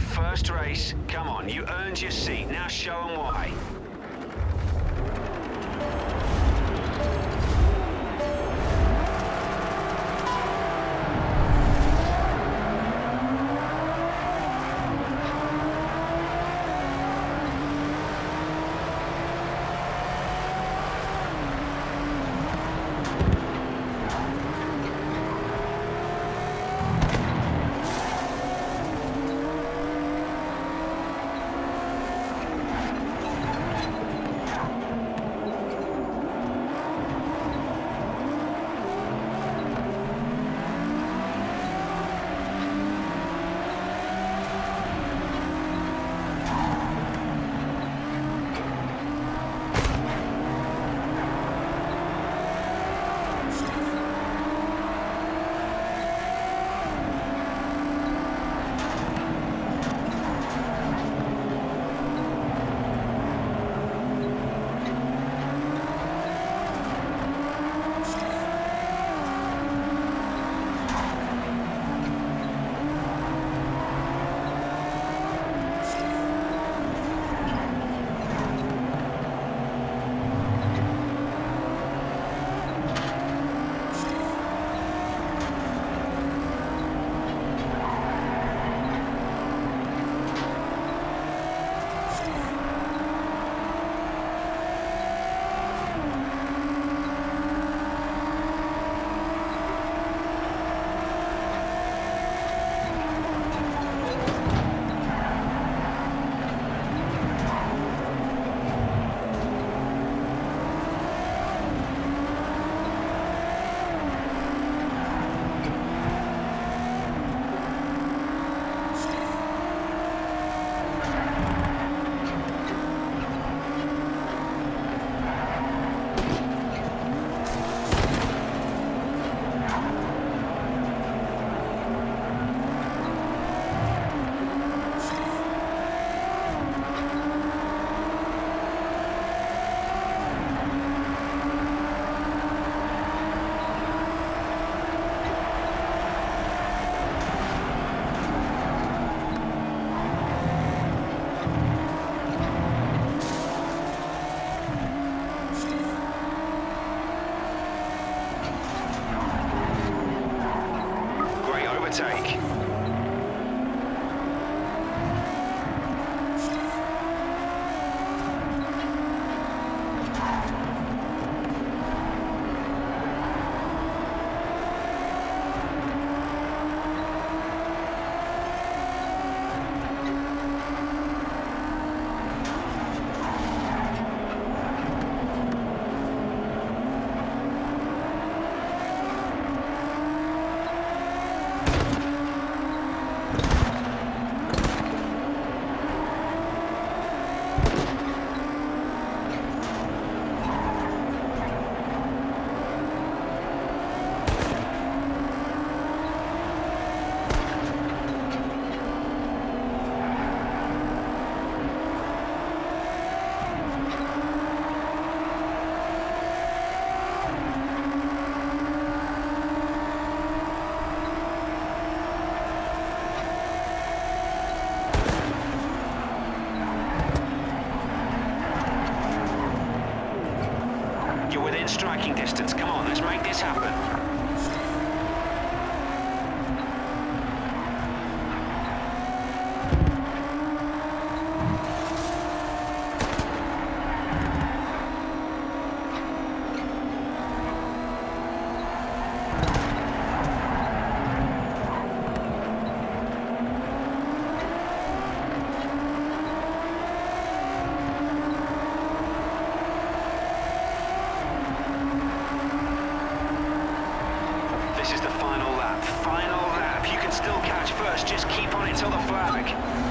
First race. Come on, you earned your seat. Now show them why. On, let's make this happen. This is the final lap. Final lap. You can still catch first. Just keep on it till the flag.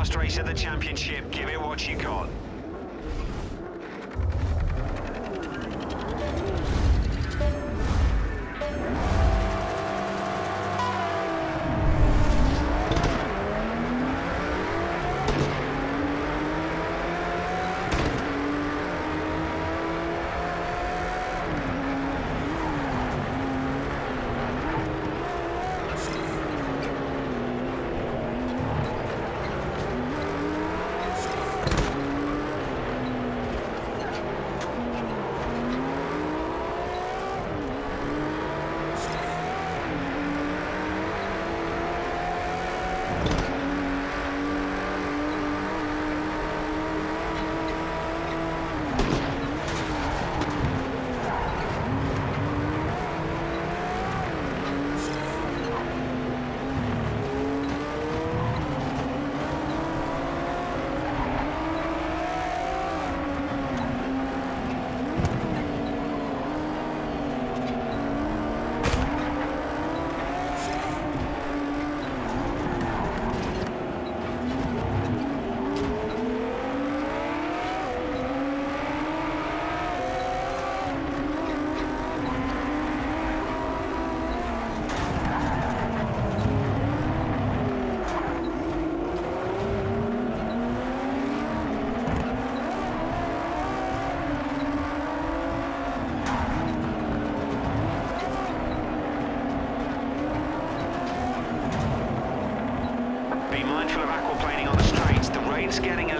Last race of the championship, give it what you got. getting out.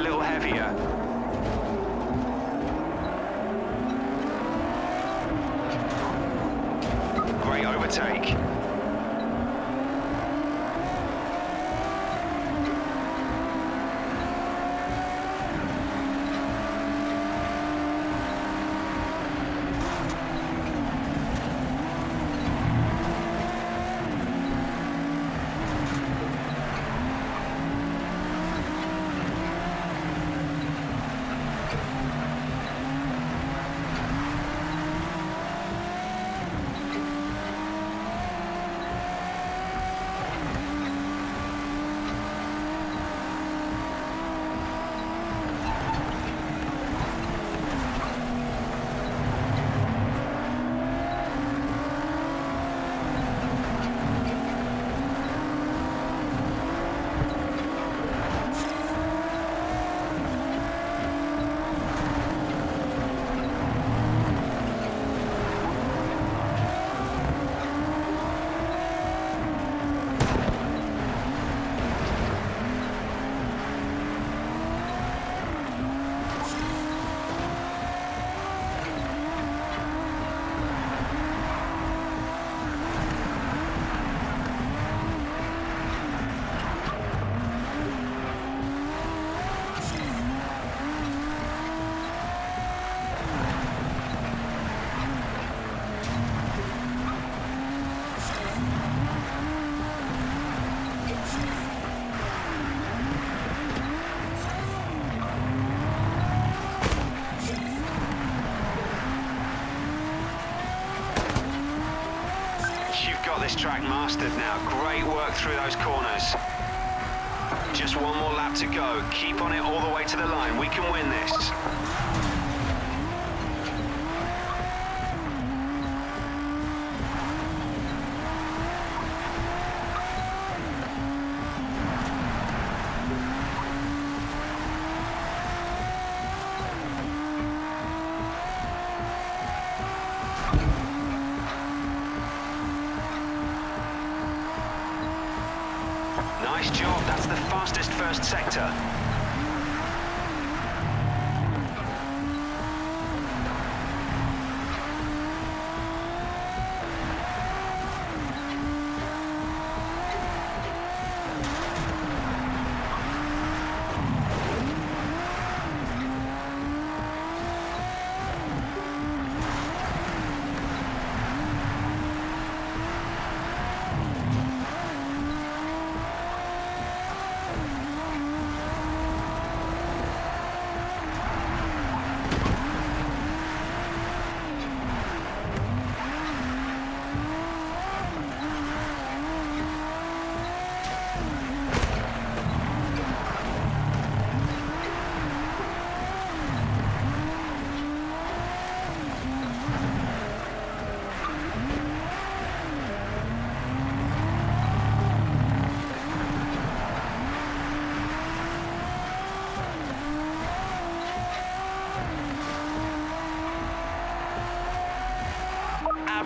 Track mastered now. Great work through those corners. Just one more lap to go. Keep on it all the way to the line. We can win this. Nice job. That's the fastest first sector.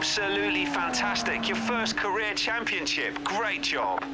absolutely fantastic. Your first career championship. Great job.